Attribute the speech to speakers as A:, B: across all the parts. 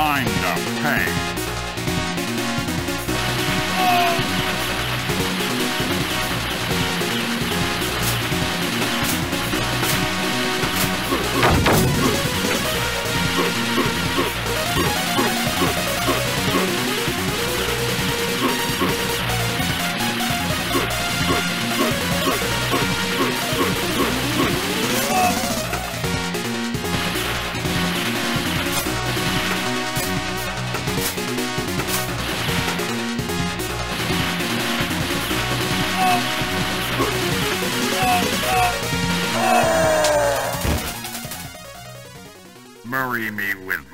A: kind of pain. Marry me with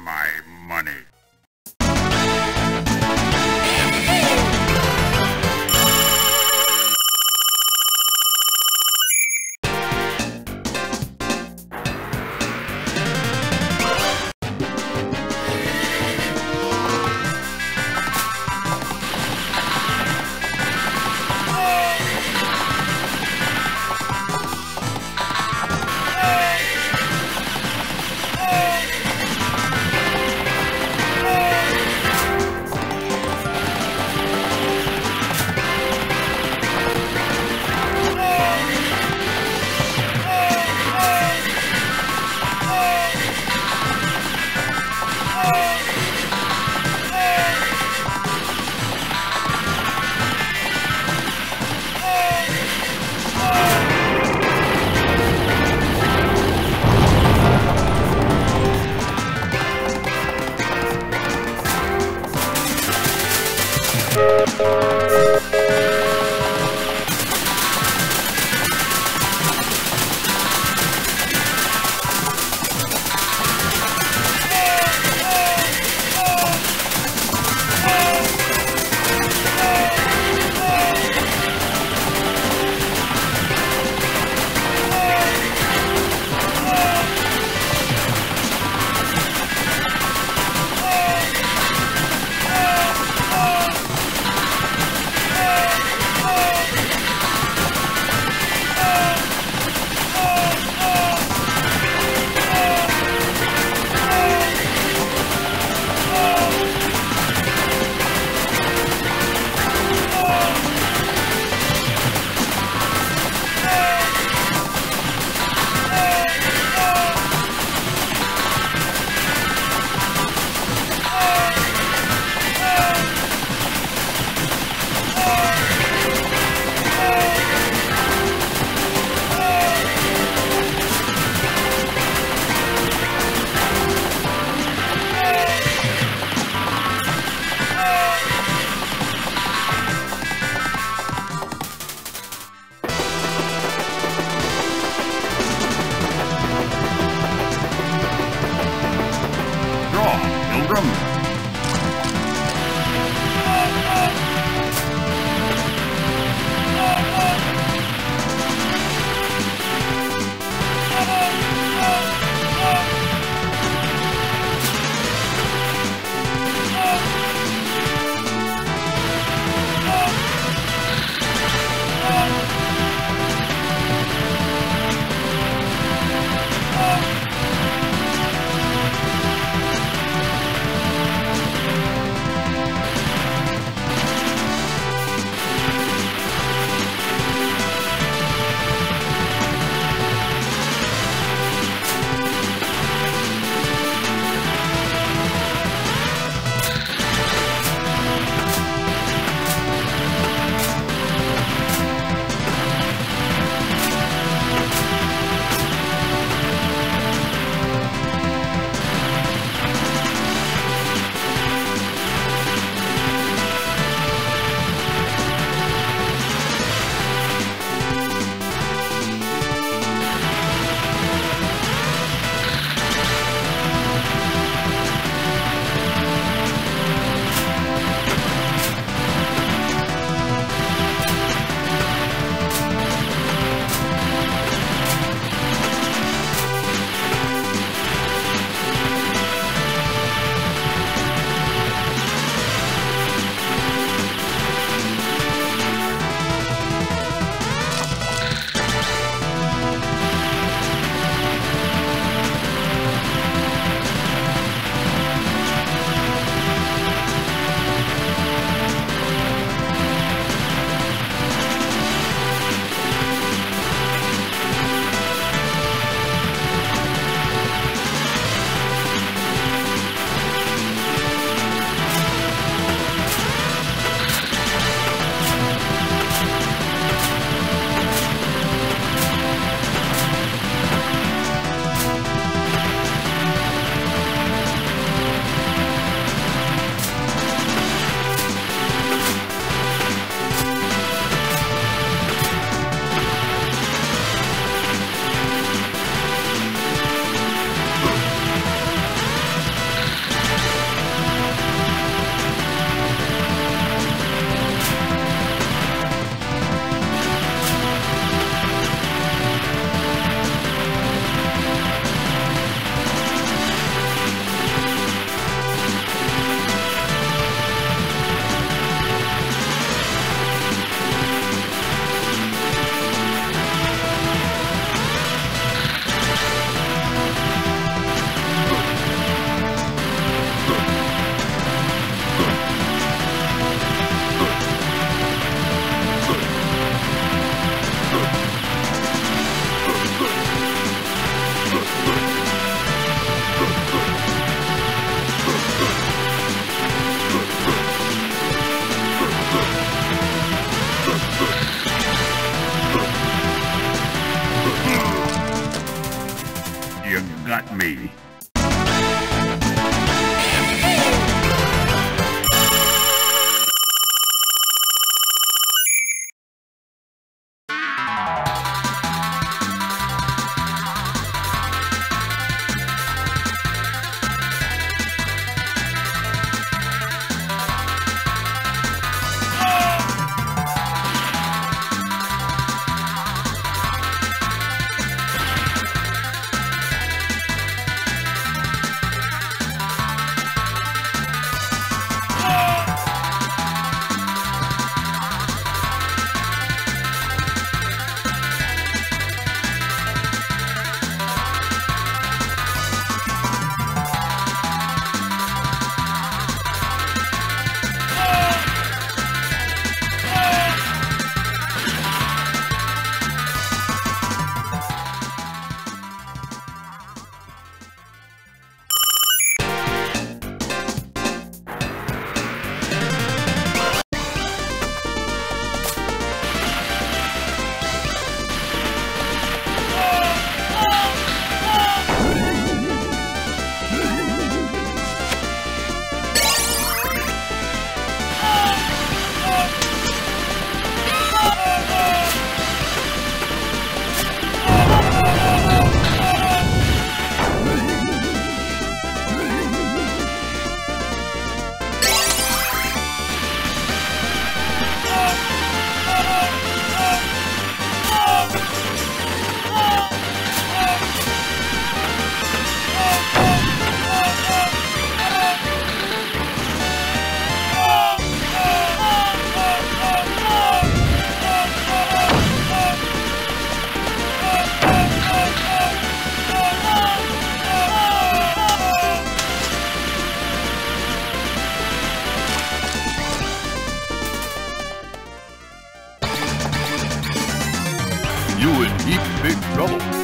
A: trouble.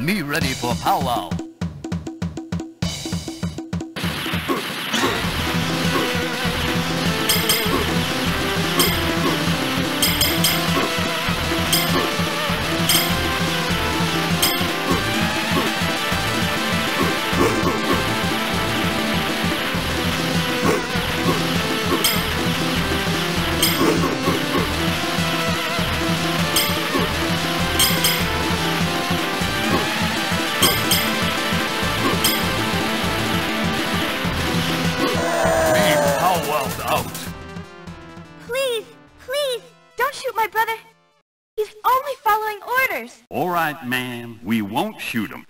A: Me
B: ready for powwow.
A: Shoot
C: him.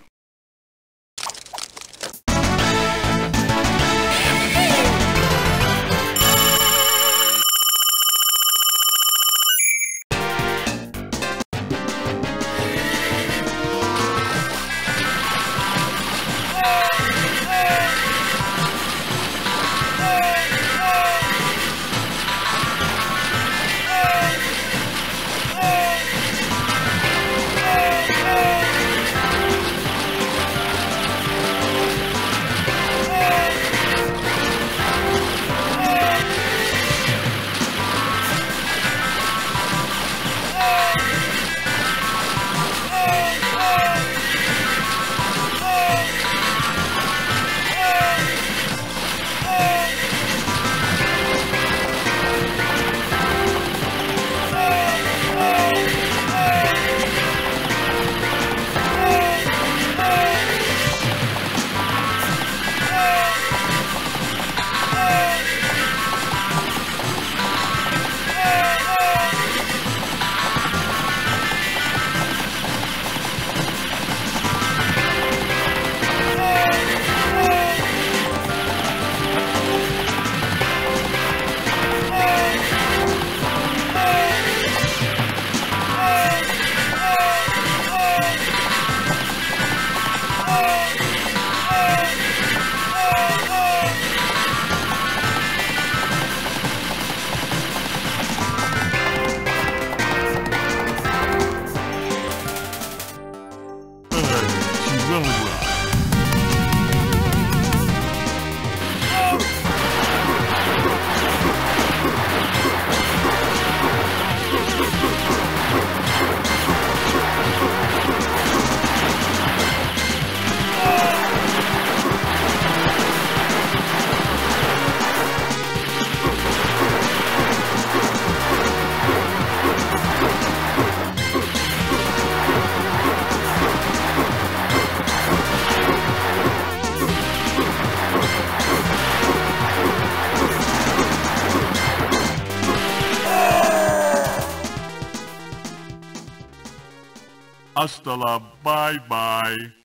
D: Hasta la bye-bye.
E: Cheerio,